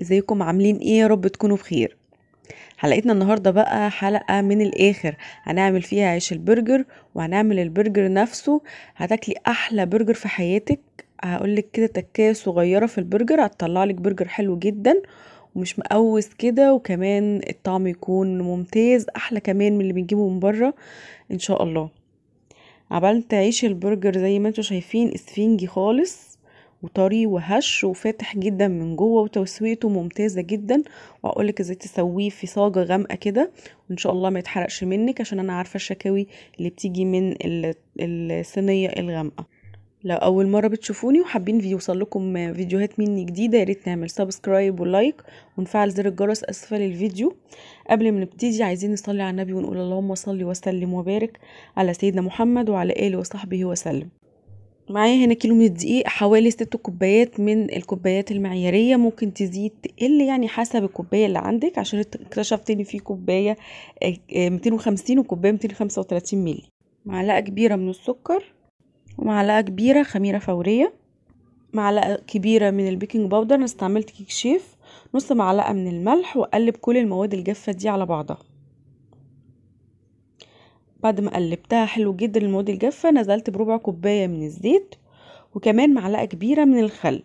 ازيكم؟ عاملين إيه؟ يا رب تكونوا بخير. حلقتنا النهارده بقى حلقة من الآخر. هنعمل فيها عيش البرجر وهنعمل البرجر نفسه. هتاكلي أحلى برجر في حياتك. هقولك كده تكاية صغيرة في البرجر هتطلعلك برجر حلو جدا ومش مقوس كده وكمان الطعم يكون ممتاز أحلى كمان من اللي بنجيبه من بره إن شاء الله. عملت عيش البرجر زي ما أنتوا شايفين إسفنجي خالص. وطري وهش وفاتح جدا من جوه وتسويته ممتازة جدا. وأقولك إزاي تسويه في صاجة غامقة كده وإن شاء الله ما يتحرقش منك عشان أنا عارفة الشكاوي اللي بتيجي من ال- الصينية الغامقة. لو أول مرة بتشوفوني وحابين يوصل لكم فيديوهات مني جديدة يا ريت نعمل subscribe و like ونفعل زر الجرس أسفل الفيديو. قبل ما نبتدي عايزين نصلي على النبي ونقول اللهم صل وسلم وبارك على سيدنا محمد وعلى آله وصحبه وسلم. معايا هنا كيلو من الدقيق حوالي ست كوبايات من الكوبايات المعيارية. ممكن تزيد تقل يعني حسب الكوباية اللي عندك عشان اكتشفت إن في كوباية ميتين وخمسين وكوباية ميتين خمسة وتلاتين ملي معلقة كبيرة من السكر ومعلقة كبيرة خميرة فورية. معلقة كبيرة من ال baking powder أنا استعملت كيك شيف. نص معلقة من الملح وأقلب كل المواد الجافة دي على بعضها. بعد ما قلبتها حلو جدا المواد الجافة نزلت بربع كوباية من الزيت وكمان معلقة كبيرة من الخل.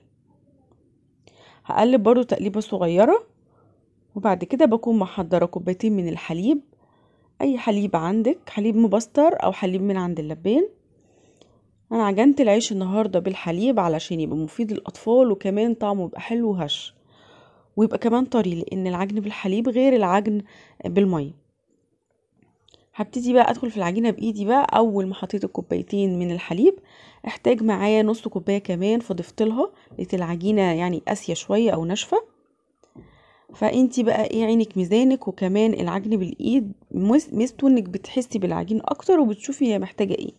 هقلب برضو تقليبة صغيرة وبعد كده بكون محضرة كوبايتين من الحليب. أي حليب عندك حليب مبستر أو حليب من عند اللبان. أنا عجنت العيش النهارده بالحليب علشان يبقى مفيد للأطفال وكمان طعمه يبقى حلو وهش. ويبقى كمان طري لأن العجن بالحليب غير العجن بالمية. هبتدي بقى أدخل في العجينة بإيدي بقى أول ما حطيت الكوبايتين من الحليب احتاج معايا نص كوباية كمان فضفت لها لقيت العجينة يعني قاسية شوية أو ناشفة. فانتي بقى إيه عينك ميزانك وكمان العجن بالإيد ميزته إنك بتحسي بالعجين أكتر وبتشوفي هي محتاجة إيه.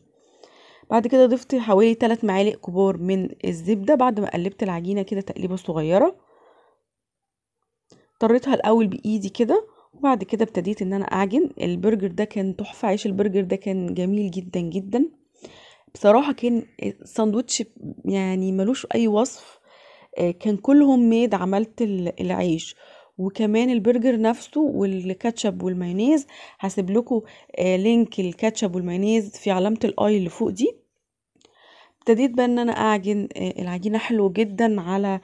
بعد كده ضفت حوالي 3 معالق كبار من الزبدة بعد ما قلبت العجينة كده تقليبة صغيرة. طريتها الأول بإيدي كده وبعد كده ابتديت إن أنا أعجن. البرجر ده كان تحفة. عيش البرجر ده كان جميل جدا جدا. بصراحة كان ساندوتش يعني ملوش أي وصف. كان كله home made عملت العيش. وكمان البرجر نفسه والكاتشب والمايونيز. هسيب لكم link الكاتشب والمايونيز في علامة ال i اللي فوق دي. ابتديت بقى إن أنا أعجن. العجينة حلو جدا على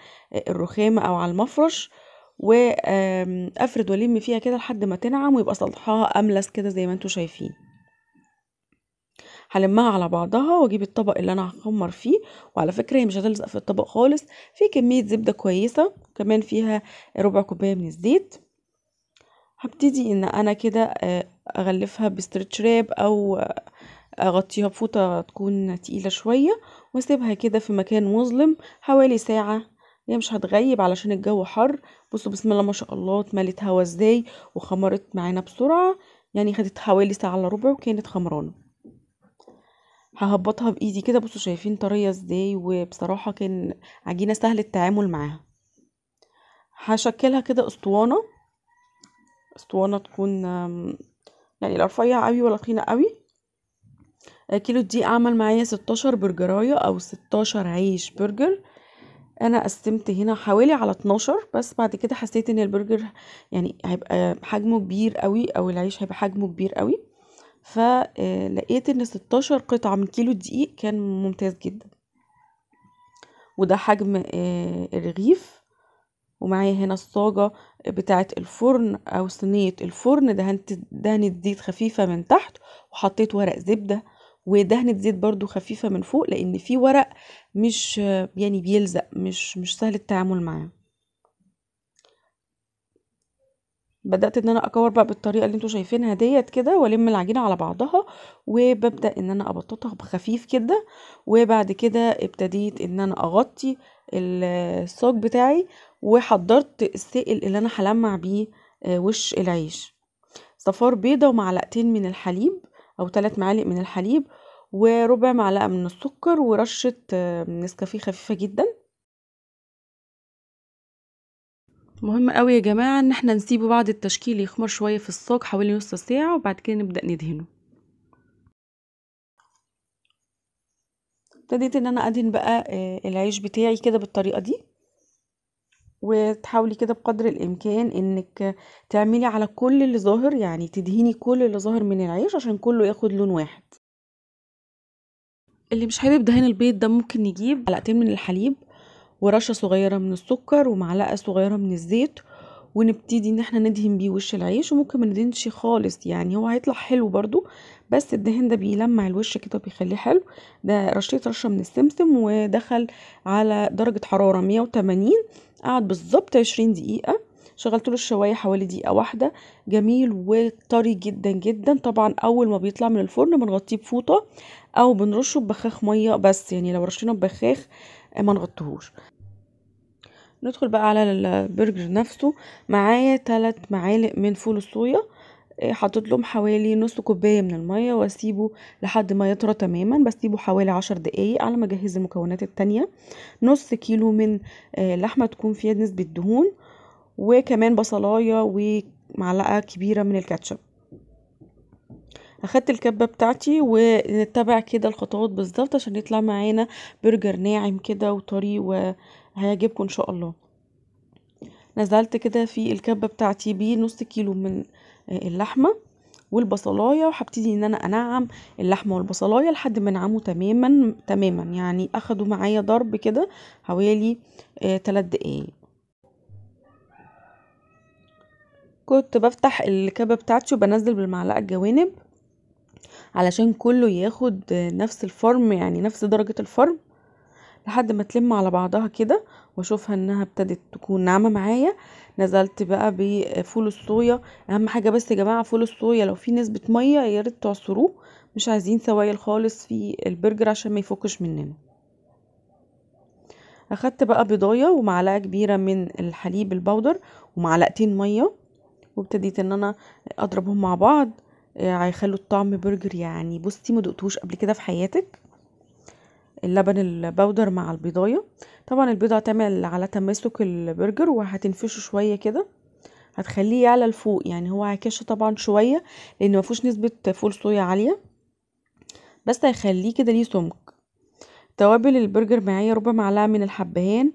الرخامة أو على المفرش. وافرد والم فيها كده لحد ما تنعم ويبقى سطحها أملس كده زي ما أنتم شايفين. هلمها على بعضها وأجيب الطبق اللي أنا هخمر فيه وعلى فكرة هي مش هتلزق في الطبق خالص في كمية زبدة كويسة كمان فيها ربع كوباية من الزيت. هبتدي إن أنا كده أغلفها بستريتش راب أو أغطيها بفوطة تكون تقيلة شوية وأسيبها كده في مكان مظلم حوالي ساعة هي مش هتغيب علشان الجو حر. بصوا بسم الله ما شاء الله اتملت هوا إزاي وخمرت معانا بسرعة. يعني خدت حوالي ساعة إلا ربع وكانت خمرانة. ههبطها بإيدي كده. بصوا شايفين طرية إزاي وبصراحة كان عجينة سهل التعامل معاها. هشكلها كده أسطوانة. أسطوانة تكون يعني لا رفيعة قوي ولا تخينة قوي. كيلو دقيق عمل معايا 16 برجراية أو 16 عيش برجر. أنا قسمت هنا حوالي على 12 بس بعد كده حسيت إن البرجر يعني هيبقى حجمه كبير قوي أو العيش هيبقى حجمه كبير قوي فلقيت إن 16 قطعة من كيلو دقيق كان ممتاز جدا. وده حجم الرغيف. ومعايا هنا الصاجة بتاعة الفرن أو صينية الفرن. دهنت دهنة زيت خفيفة من تحت وحطيت ورق زبدة. ودهنة زيت برضو خفيفة من فوق لأن في ورق مش يعني بيلزق مش مش سهل التعامل معاه. بدأت إن أنا أكور بقى بالطريقة اللي أنتوا شايفينها ديت كده والم العجينة على بعضها وببدأ إن أنا أبططها بخفيف كده وبعد كده ابتديت إن أنا أغطي الصاج بتاعي وحضرت السائل اللي أنا هلمع بيه وش العيش. صفار بيضة ومعلقتين من الحليب أو ثلاث معالق من الحليب وربع معلقة من السكر ورشة نسكافيه خفيفة جدا. مهم قوي يا جماعة إن إحنا نسيبه بعد التشكيل يخمر شوية في الصاج حوالي نص ساعة وبعد كده نبدأ ندهنه. ابتديت إن أنا أدهن بقى العيش بتاعي كده بالطريقة دي. وتحاولي كده بقدر الإمكان إنك تعملي على كل اللي ظاهر يعني تدهني كل اللي ظاهر من العيش عشان كله ياخد لون واحد. اللي مش حابب دهان البيض ده ممكن نجيب معلقتين من الحليب ورشة صغيرة من السكر ومعلقة صغيرة من الزيت ونبتدي إن إحنا ندهن بيه وش العيش وممكن ما ندهنش خالص يعني. هو هيطلع حلو برضو بس الدهان ده بيلمع الوش كده وبيخليه حلو. ده رشيت رشة من السمسم ودخل على درجة حرارة 180 قعد بالظبط 20 دقيقة. شغلت له الشواية حوالي دقيقة واحدة. جميل وطري جدا جدا. طبعا أول ما بيطلع من الفرن بنغطيه بفوطة أو بنرشه ببخاخ مية بس يعني لو رشينا ببخاخ ما نغطيهوش. ندخل بقى على البرجر نفسه. معايا 3 معالق من فول الصويا. حطيت لهم حوالي نص كوباية من المية واسيبه لحد ما يطرى تماما. بسيبه حوالي عشر دقايق على ما أجهز المكونات التانية. نص كيلو من لحمة تكون فيها نسبة دهون وكمان بصلاية ومعلقة كبيرة من الكاتشب. أخدت الكبة بتاعتي ونتبع كده الخطوات بالظبط عشان يطلع معانا برجر ناعم كده وطري وهيعجبكم إن شاء الله. نزلت كده في الكبة بتاعتي بنص كيلو من اللحمة والبصلاية وهبتدي إن أنا أنعم اللحمة والبصلاية لحد ما انعموا تماما تماما. يعني أخدوا معايا ضرب كده حوالي 3 دقايق. كنت بفتح الكبة بتاعتي وبنزل بالمعلقة الجوانب علشان كله ياخد نفس الفرم يعني نفس درجة الفرم. لحد ما تلم على بعضها كده واشوفها انها ابتدت تكون ناعمة معايا. نزلت بقى بفول الصويا. اهم حاجة بس يا جماعة فول الصويا لو في نسبة مية يا ريت تعصروه. مش عايزين سوائل خالص في البرجر عشان ما يفكش مننا. اخدت بقى بيضاية ومعلقة كبيرة من الحليب البودر ومعلقتين مية. وابتديت ان أنا اضربهم مع بعض. هيخلوا الطعم برجر يعني. بصي ما قبل كده في حياتك؟ اللبن البودر مع البيضاية. طبعا البيضة هتعمل على تماسك البرجر وهتنفشه شوية كده. هتخليه يعلى لفوق يعني هو هيكش طبعا شوية لأن ما فيهوش نسبة فول صويا عالية بس هيخليه كده ليه سمك. توابل البرجر معايا ربع معلقة من الحبهان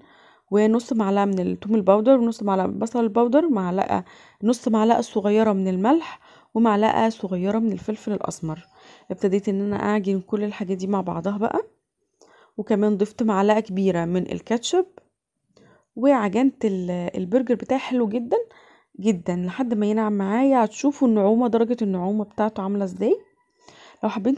ونص معلقة من الثوم البودر ونص معلقة من البصل البودر معلقة نص معلقة صغيرة من الملح ومعلقة صغيرة من الفلفل الأسمر. ابتديت إن أنا أعجن كل الحاجات دي مع بعضها بقى. وكمان ضفت معلقة كبيرة من الكاتشب. وعجنت البرجر بتاعي حلو جدا جدا لحد ما ينعم معايا. هتشوفوا النعومة درجة النعومة بتاعته عاملة إزاي. لو حابين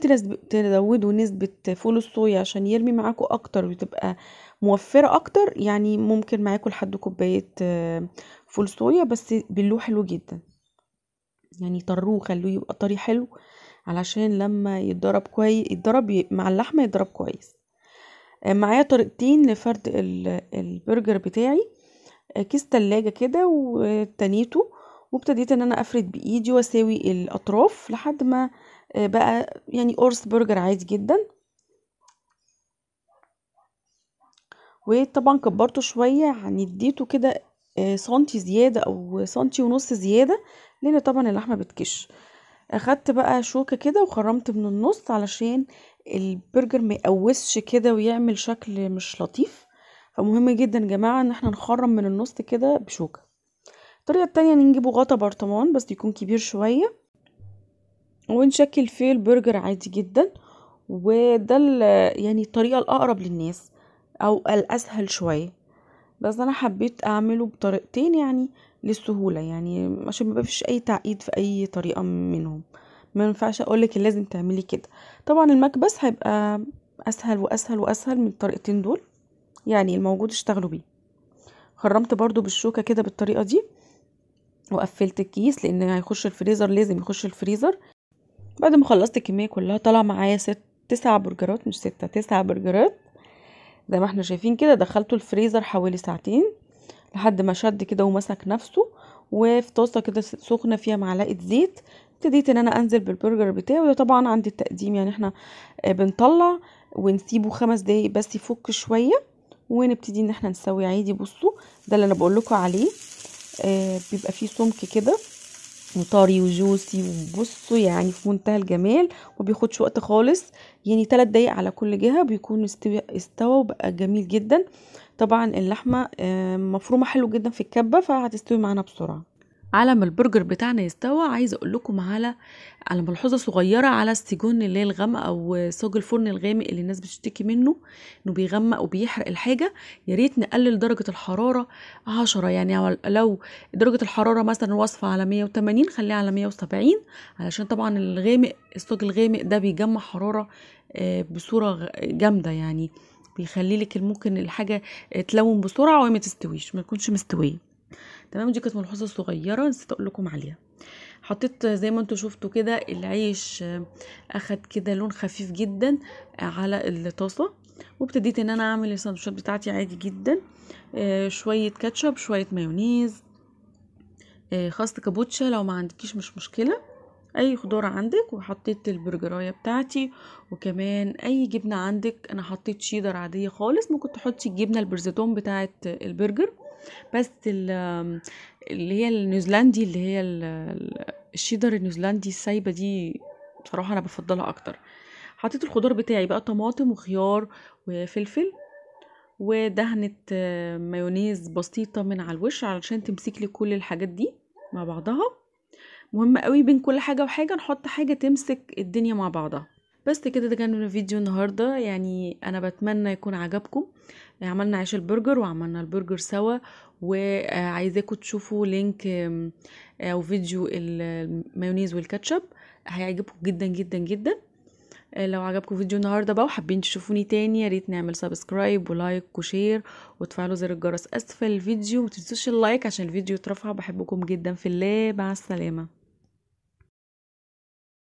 تزودوا نسبة فول الصويا عشان يرمي معاكم أكتر وتبقى موفرة أكتر يعني ممكن معاكم لحد كوباية فول صويا بس بلوه حلو جدا. يعني طروه خلوه يبقى طري حلو علشان لما يتضرب كويس يتضرب مع اللحمة يتضرب كويس. معايا طريقتين لفرد البرجر بتاعي. كيس تلاجة كده وتنيته وابتديت إن أنا أفرد بإيدي وأساوي الأطراف لحد ما بقى يعني قرص برجر عادي جدا. وطبعا كبرته شوية يعني اديته كده سنتي زيادة أو سنتي ونص زيادة لأن طبعا اللحمة بتكش. أخدت بقى شوكة كده وخرمت من النص علشان البرجر ما يقوسش كده ويعمل شكل مش لطيف فمهم جدا يا جماعة إن إحنا نخرم من النص كده بشوكة. الطريقة التانية نجيبه غطا برطمان بس يكون كبير شوية ونشكل فيه البرجر عادي جدا وده يعني الطريقة الأقرب للناس أو الأسهل شوية. بس أنا حبيت أعمله بطريقتين يعني للسهولة يعني عشان ميبقاش أي تعقيد في أي طريقة منهم. ما ينفعش أقولك لازم تعملي كده. طبعا المكبس هيبقى أسهل وأسهل وأسهل من الطريقتين دول يعني الموجود اشتغلوا بيه. خرمت برضو بالشوكة كده بالطريقة دي وقفلت الكيس لأن هيخش الفريزر لازم يخش الفريزر. بعد ما خلصت الكمية كلها طلع معايا ست تسع برجرات مش ستة تسع برجرات. زي ما إحنا شايفين كده دخلته الفريزر حوالي ساعتين لحد ما شد كده ومسك نفسه. وفي طاسة كده سخنة فيها معلقة زيت. ابتديت إن أنا أنزل بالبرجر بتاعي وده طبعا عند التقديم. يعني إحنا بنطلع ونسيبه خمس دقايق بس يفك شوية ونبتدي إن إحنا نسوي. عادي بصوا ده اللي أنا بقول لكم عليه. آه بيبقى فيه سمك كده وطري وجوسي وبصوا يعني في منتهى الجمال ما بياخدش وقت خالص. يعني 3 دقايق على كل جهة بيكون استوى استوى وبقى جميل جدا. طبعا اللحمة آه، مفرومة حلو جدا في الكبة فهتستوي معانا بسرعة. على ما البرجر بتاعنا يستوى عايزه أقول لكم على على ملحوظه صغيرة على السيجون اللي هي الغامق أو صاج الفرن الغامق اللي الناس بتشتكي منه إنه بيغمق وبيحرق الحاجة. يا ريت نقلل درجة الحرارة 10 يعني لو درجة الحرارة مثلا واصفة على 180 خليها على 170 علشان طبعا الغامق الصاج الغامق ده بيجمع حرارة آه، بصورة جامدة يعني. بيخلي لك ممكن الحاجة تلون بسرعة وما تستويش ما تكونش مستوية. تمام؟ دي كانت ملحوظه صغيره نسيت أقول لكم عليها. حطيت زي ما أنتم شفتوا كده العيش أخد كده لون خفيف جدا على الطاسة وابتديت إن أنا أعمل السندوتشات بتاعتي عادي جدا. آه، شوية كاتشب شوية مايونيز آه، خس كابوتشا لو ما عندكيش مش مشكلة. أي خضار عندك وحطيت البرجراية بتاعتي وكمان أي جبنة عندك أنا حطيت شيدر عادية خالص ممكن تحطي الجبنه ال President بتاعه البرجر بس اللي هي النيوزيلندي اللي هي الشيدر النيوزيلندي السايبة دي بصراحة أنا بفضلها أكتر. حطيت الخضار بتاعي بقى طماطم وخيار وفلفل ودهنة مايونيز بسيطة من على الوش علشان تمسك لي كل الحاجات دي مع بعضها. مهم قوي بين كل حاجة وحاجة نحط حاجة تمسك الدنيا مع بعضها. بس كده ده كان فيديو النهاردة. يعني أنا بتمنى يكون عجبكم. عملنا عيش البرجر وعملنا البرجر سوا. وعايزاكم تشوفوا link أو فيديو المايونيز والكاتشب. هيعجبكم جدا جدا جدا. لو عجبكم فيديو النهارده بقى وحابين تشوفوني تاني يا ريت نعمل subscribe و like و share وتفعلوا زر الجرس أسفل الفيديو. ومتنسوش اللايك عشان الفيديو يترفع. بحبكم جدا في الله. مع السلامة.